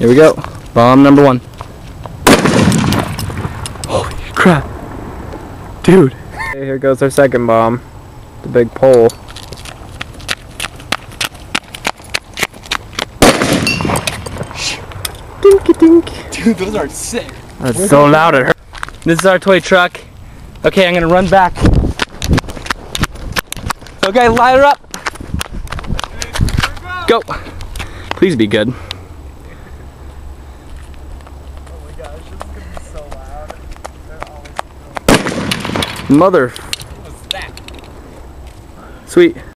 Here we go. Bomb number one. Holy crap. Dude. Okay, here goes our second bomb. The big pole. Dinky dink. Dude, those are sick. That's so loud it hurt. This is our toy truck. Okay, I'm gonna run back. Okay, light her up. Go. Please be good. Gosh, this is gonna be so loud. They're always Mother. What's that? Sweet.